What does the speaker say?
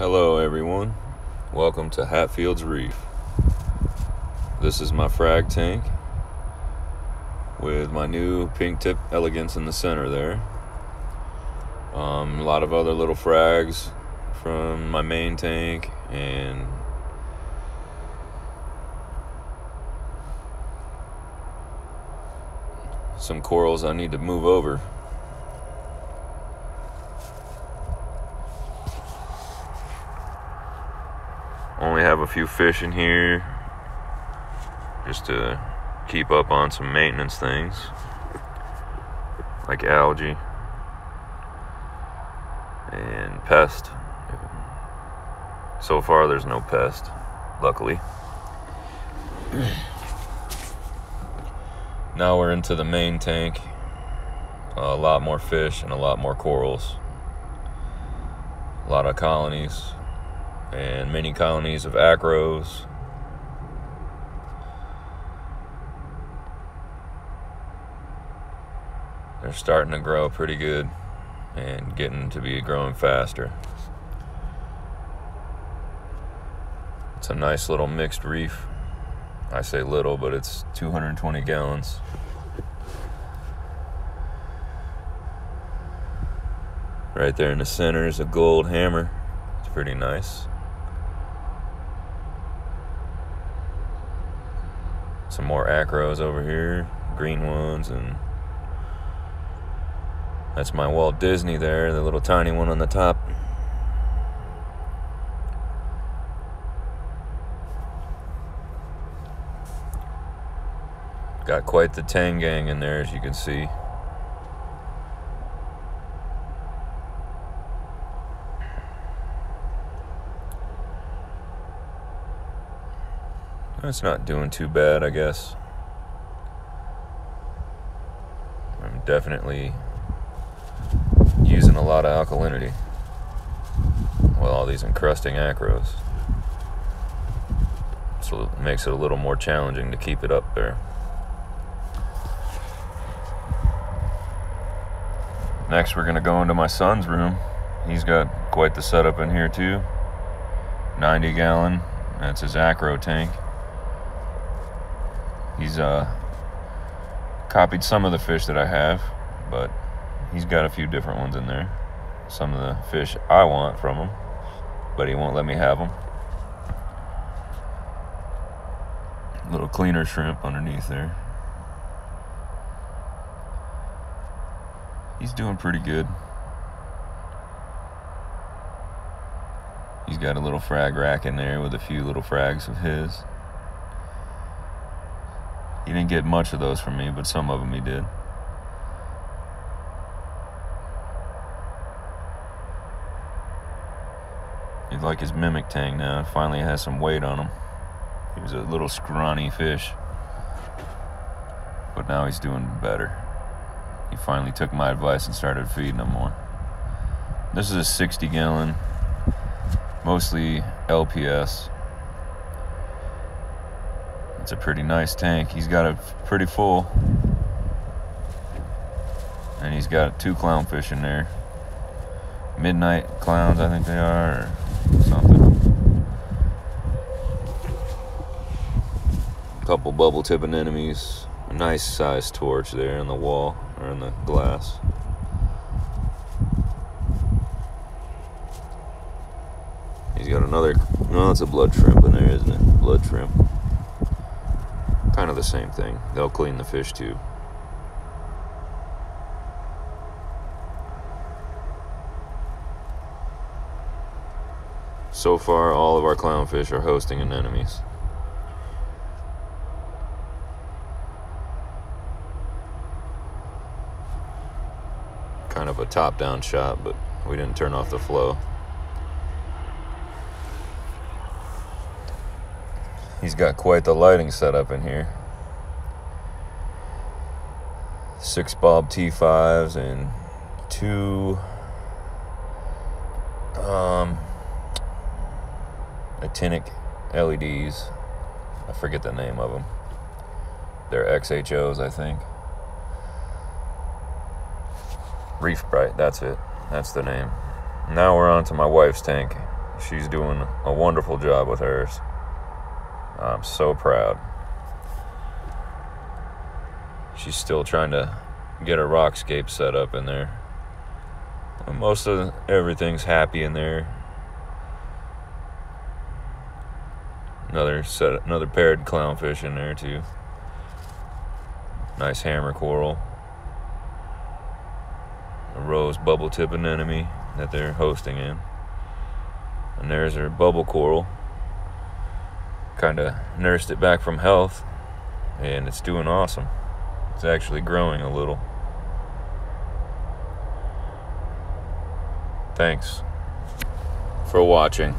Hello, everyone. Welcome to Hatfields Reef. This is my frag tank with my new pink tip elegance in the center there. Um, a lot of other little frags from my main tank and some corals I need to move over. Only have a few fish in here just to keep up on some maintenance things like algae and pest. So far, there's no pest, luckily. now we're into the main tank. A lot more fish and a lot more corals. A lot of colonies and many colonies of acros. They're starting to grow pretty good and getting to be growing faster. It's a nice little mixed reef. I say little, but it's 220 gallons. Right there in the center is a gold hammer. It's pretty nice. Some more acros over here, green ones, and that's my Walt Disney there, the little tiny one on the top. Got quite the tang gang in there, as you can see. It's not doing too bad, I guess. I'm definitely using a lot of alkalinity. Well, all these encrusting acros. So it makes it a little more challenging to keep it up there. Next, we're going to go into my son's room. He's got quite the setup in here, too. 90 gallon. That's his acro tank. He's uh, copied some of the fish that I have, but he's got a few different ones in there. Some of the fish I want from him, but he won't let me have them. Little cleaner shrimp underneath there. He's doing pretty good. He's got a little frag rack in there with a few little frags of his. He didn't get much of those from me, but some of them he did. He's like his mimic tang now. Finally has some weight on him. He was a little scrawny fish. But now he's doing better. He finally took my advice and started feeding him more. This is a 60 gallon, mostly LPS. It's a pretty nice tank. He's got it pretty full. And he's got two clownfish in there. Midnight clowns, I think they are, or something. A couple bubble tip anemones. A nice sized torch there in the wall, or in the glass. He's got another, no, it's a blood shrimp in there, isn't it? Blood shrimp kind of the same thing. They'll clean the fish too. So far, all of our clownfish are hosting anemones. Kind of a top down shot, but we didn't turn off the flow. He's got quite the lighting setup in here. Six bob T5s and two um, actinic LEDs. I forget the name of them. They're XHOs, I think. Reef Brite, that's it. That's the name. Now we're on to my wife's tank. she's doing a wonderful job with hers. I'm so proud. She's still trying to get a rockscape set up in there. Most of everything's happy in there. Another set, another paired clownfish in there too. Nice hammer coral. A rose bubble tip anemone that they're hosting in. And there's her bubble coral. Kind of nursed it back from health, and it's doing awesome. It's actually growing a little. Thanks for watching.